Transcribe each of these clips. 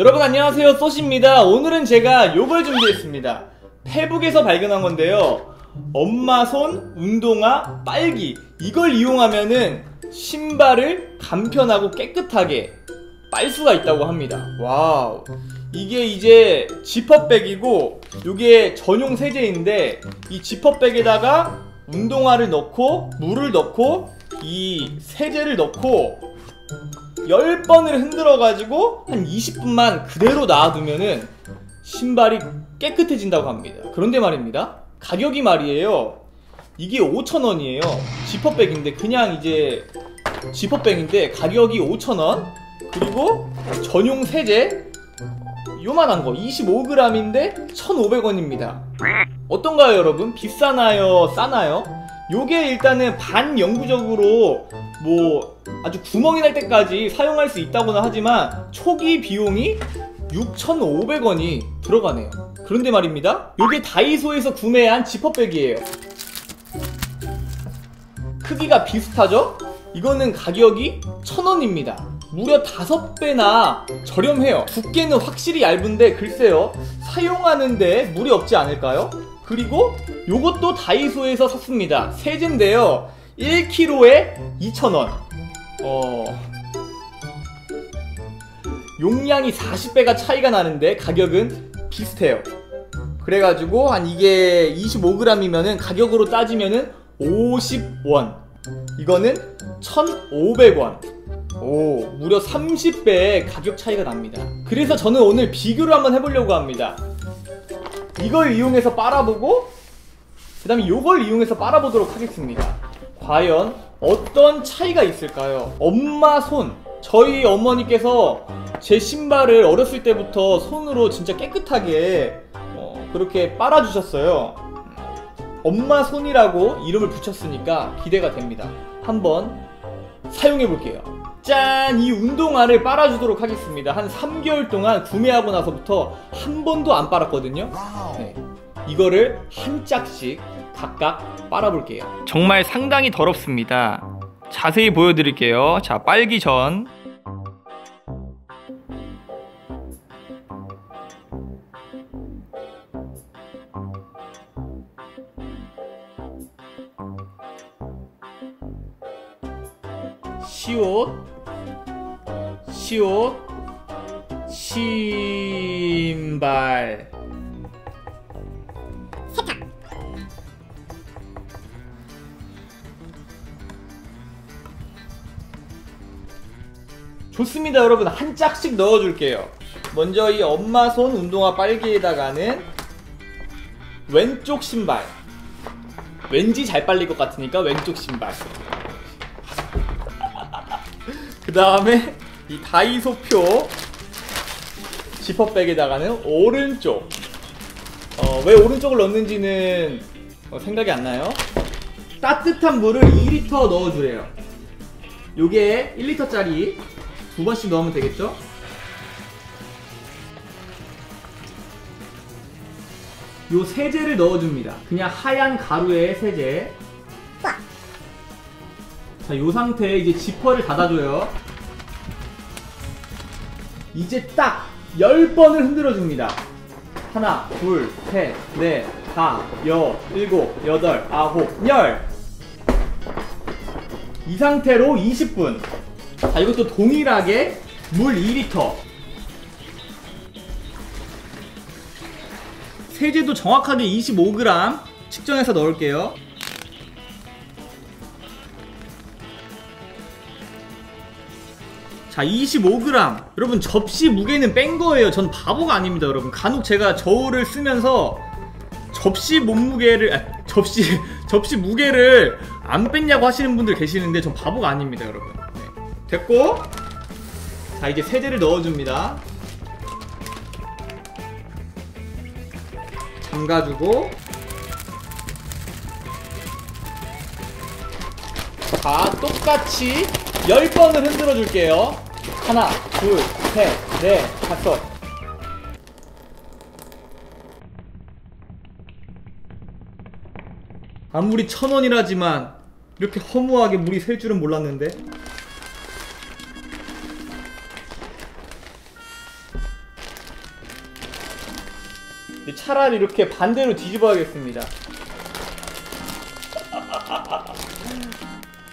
여러분 안녕하세요. 소시입니다. 오늘은 제가 요걸 준비했습니다. 페북에서 발견한 건데요. 엄마 손 운동화 빨기. 이걸 이용하면은 신발을 간편하고 깨끗하게 빨 수가 있다고 합니다. 와우. 이게 이제 지퍼백이고 이게 전용 세제인데 이 지퍼백에다가 운동화를 넣고 물을 넣고 이 세제를 넣고 10번을 흔들어가지고 한 20분만 그대로 놔두면은 신발이 깨끗해진다고 합니다. 그런데 말입니다. 가격이 말이에요. 이게 5,000원이에요. 지퍼백인데 그냥 이제 지퍼백인데 가격이 5,000원. 그리고 전용 세제 요만한 거 25g인데 1,500원입니다. 어떤가요, 여러분? 비싸나요? 싸나요? 요게 일단은 반영구적으로 뭐 아주 구멍이 날 때까지 사용할 수 있다고는 하지만 초기 비용이 6,500원이 들어가네요. 그런데 말입니다. 요게 다이소에서 구매한 지퍼백이에요. 크기가 비슷하죠? 이거는 가격이 1,000원입니다. 무려 5배나 저렴해요. 두께는 확실히 얇은데 글쎄요. 사용하는데 무리 없지 않을까요? 그리고 요것도 다이소에서 샀습니다. 세제인데요. 1kg에 2,000원. 어. 용량이 40배가 차이가 나는데 가격은 비슷해요. 그래가지고 한 이게 25g이면은 가격으로 따지면은 50원. 이거는 1,500원. 오, 무려 30배의 가격 차이가 납니다. 그래서 저는 오늘 비교를 한번 해보려고 합니다. 이걸 이용해서 빨아보고, 그 다음에 이걸 이용해서 빨아보도록 하겠습니다. 과연 어떤 차이가 있을까요? 엄마 손. 저희 어머니께서 제 신발을 어렸을 때부터 손으로 진짜 깨끗하게 어, 그렇게 빨아주셨어요. 엄마 손이라고 이름을 붙였으니까 기대가 됩니다. 한번 사용해 볼게요. 짠! 이 운동화를 빨아주도록 하겠습니다. 한 3개월 동안 구매하고 나서부터 한 번도 안 빨았거든요. 네. 이거를 한 짝씩 각각 빨아볼게요. 정말 상당히 더럽습니다. 자세히 보여드릴게요. 자, 빨기 전. 시옷, 신발. 좋습니다 여러분. 한 짝씩 넣어줄게요. 먼저 이 엄마 손 운동화 빨기에다가는 왼쪽 신발. 왠지 잘 빨릴 것 같으니까 왼쪽 신발. 그 다음에 이 다이소표 지퍼백에다가는 오른쪽 어, 왜 오른쪽을 넣는지는 어, 생각이 안 나요 따뜻한 물을 2리터 넣어주래요 요게 1리터짜리 두 번씩 넣으면 되겠죠? 요 세제를 넣어줍니다. 그냥 하얀 가루에 세제. 자, 요 상태에 이제 지퍼를 닫아줘요. 이제 딱 10번을 흔들어 줍니다. 하나, 둘, 셋, 넷, 다, 여, 일곱, 여덟, 아홉, 열! 이 상태로 20분. 자, 이것도 동일하게 물 2리터. 세제도 정확하게 25g 측정해서 넣을게요. 자, 25g. 여러분, 접시 무게는 뺀 거예요. 전 바보가 아닙니다, 여러분. 간혹 제가 저울을 쓰면서 접시 몸무게를, 아, 접시, 접시 무게를 안 뺐냐고 하시는 분들 계시는데 전 바보가 아닙니다, 여러분. 네. 됐고, 자, 이제 세제를 넣어줍니다. 잠가주고, 자, 똑같이 10번을 흔들어 줄게요. 하나, 둘, 셋, 넷, 다섯. 아무리 천 원이라지만 이렇게 허무하게 물이 셀 줄은 몰랐는데. 차라리 이렇게 반대로 뒤집어야겠습니다.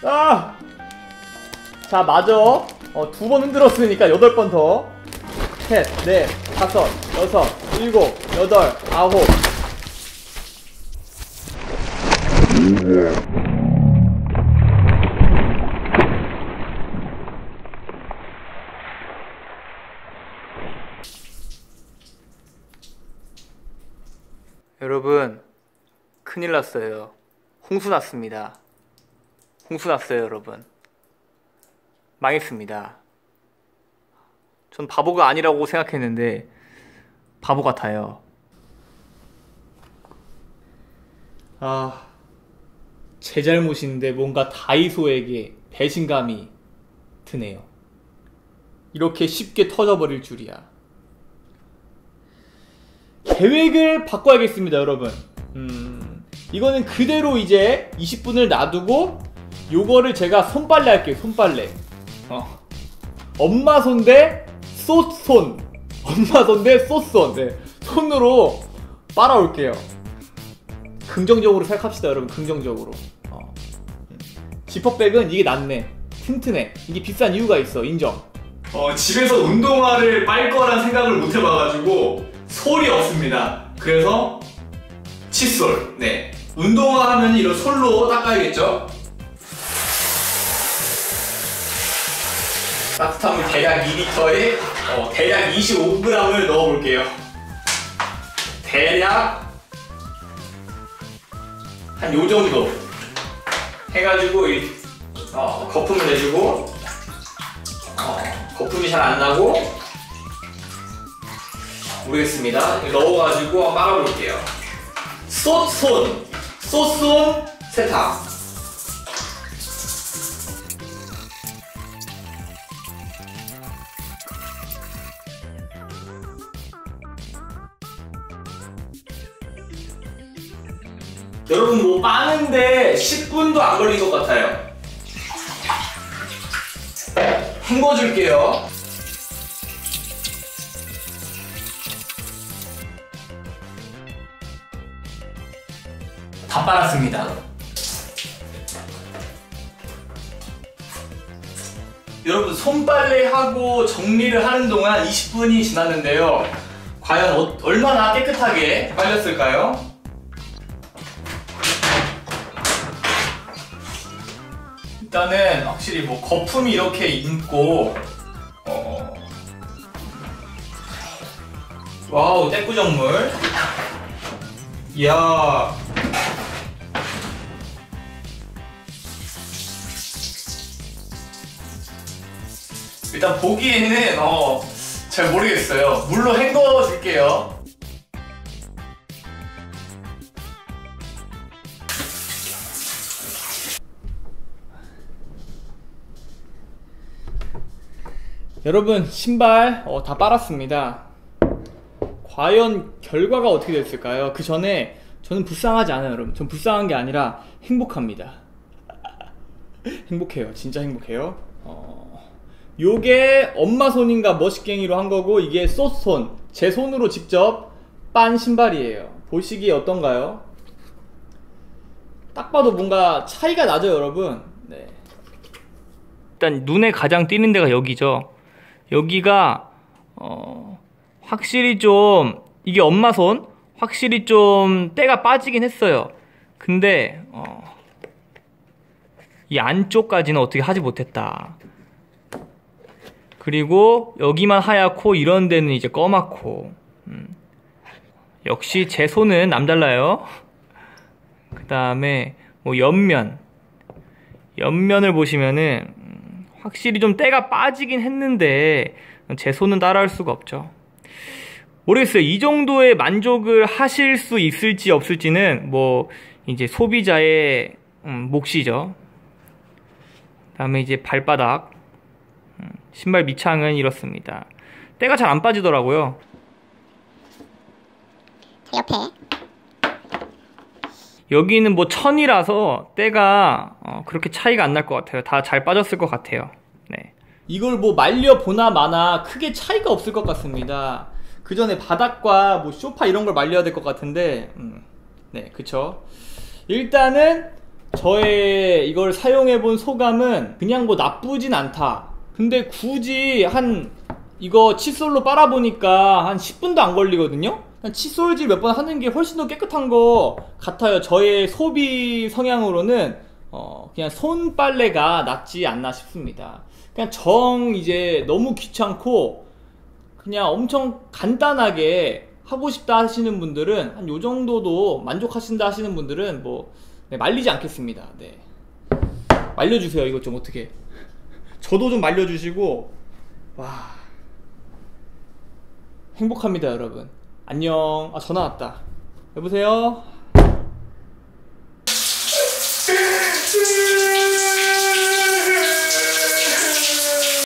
아! 자, 맞아. 어, 두 번 흔들었으니까 여덟 번 더. 셋, 넷, 다섯, 여섯, 일곱, 여덟, 아홉. 여러분, 큰일 났어요. 홍수 났습니다. 홍수 났어요, 여러분. 망했습니다. 전 바보가 아니라고 생각했는데 바보 같아요. 아, 제 잘못인데 뭔가 다이소에게 배신감이 드네요. 이렇게 쉽게 터져버릴 줄이야. 계획을 바꿔야겠습니다, 여러분. 음, 이거는 그대로 이제 20분을 놔두고 요거를 제가 손빨래 할게요, 손빨래. 어. 엄마 손 대 쏘손. 엄마 손 대 쏘손. 네. 손으로 빨아올게요. 긍정적으로 생각합시다, 여러분. 긍정적으로. 어. 음. 지퍼백은 이게 낫네. 튼튼해. 이게 비싼 이유가 있어. 인정. 어, 집에서 운동화를 빨 거란 생각을 못 해봐가지고 솔이 없습니다. 그래서 칫솔. 네. 운동화 하면 이런 솔로 닦아야겠죠? 따뜻한 물 대략 2리터에 어, 대략 25g을 넣어볼게요. 대략 한 요 정도 해가지고 이, 어, 거품을 내주고 어, 거품이 잘 안 나고 모르겠습니다. 넣어가지고 빨아볼게요. 쏘손 쏘손 세탁 여러분 뭐 빠는데 10분도 안 걸린 것 같아요. 헹궈줄게요. 다 빨았습니다. 여러분 손빨래하고 정리를 하는 동안 20분이 지났는데요. 과연 어, 얼마나 깨끗하게 빨렸을까요? 일단은 확실히 뭐 거품이 이렇게 있고 어... 와우 떼꾸정물. 이야. 일단 보기에는 어, 잘 모르겠어요. 물로 헹궈 줄게요 여러분 신발 어, 다 빨았습니다. 과연 결과가 어떻게 됐을까요? 그 전에 저는 불쌍하지 않아요 여러분. 전 불쌍한 게 아니라 행복합니다. 행복해요. 진짜 행복해요. 어... 요게 엄마 손인가 머시갱이로 한 거고 이게 쏘손. 제 손으로 직접 빤 신발이에요. 보시기에 어떤가요? 딱 봐도 뭔가 차이가 나죠 여러분? 네. 일단 눈에 가장 띄는 데가 여기죠 여기가 어, 확실히 좀 이게 엄마 손 확실히 좀 때가 빠지긴 했어요. 근데 어, 이 안쪽까지는 어떻게 하지 못했다. 그리고 여기만 하얗고 이런 데는 이제 검맣고 음. 역시 제 손은 남달라요. 그 다음에 뭐 옆면 옆면을 보시면은 확실히 좀 때가 빠지긴 했는데 제 손은 따라할 수가 없죠. 모르겠어요. 이 정도의 만족을 하실 수 있을지 없을지는 뭐 이제 소비자의 음, 몫이죠. 다음에 이제 발바닥 음, 신발 밑창은 이렇습니다. 때가 잘 안 빠지더라고요. 옆에 여기는 뭐 천이라서 때가 어, 그렇게 차이가 안 날 것 같아요. 다 잘 빠졌을 것 같아요. 네. 이걸 뭐 말려 보나 마나 크게 차이가 없을 것 같습니다. 그 전에 바닥과 뭐 소파 이런 걸 말려야 될 것 같은데, 음, 네, 그쵸. 일단은 저의 이걸 사용해 본 소감은 그냥 뭐 나쁘진 않다. 근데 굳이 한 이거 칫솔로 빨아보니까 한 10분도 안 걸리거든요? 칫솔질 몇 번 하는 게 훨씬 더 깨끗한 거 같아요. 저의 소비 성향으로는 어, 그냥 손 빨래가 낫지 않나 싶습니다. 그냥 정 이제 너무 귀찮고 그냥 엄청 간단하게 하고 싶다 하시는 분들은 한 요 정도도 만족하신다 하시는 분들은 뭐 네, 말리지 않겠습니다. 네. 말려주세요. 이거 좀 어떻게. 저도 좀 말려주시고 와 행복합니다, 여러분. 안녕. 아 전화 왔다. 여보세요.